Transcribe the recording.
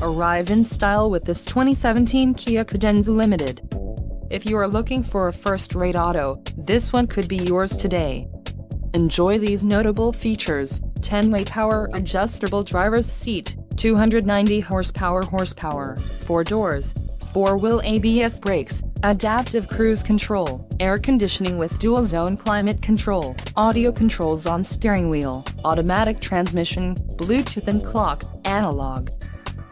Arrive in style with this 2017 Kia Cadenza Limited. If you are looking for a first-rate auto, this one could be yours today. Enjoy these notable features, 10-way power adjustable driver's seat, 290 horsepower horsepower, 4 doors, 4-wheel ABS brakes, adaptive cruise control, air conditioning with dual zone climate control, audio controls on steering wheel, automatic transmission, Bluetooth and clock, analog.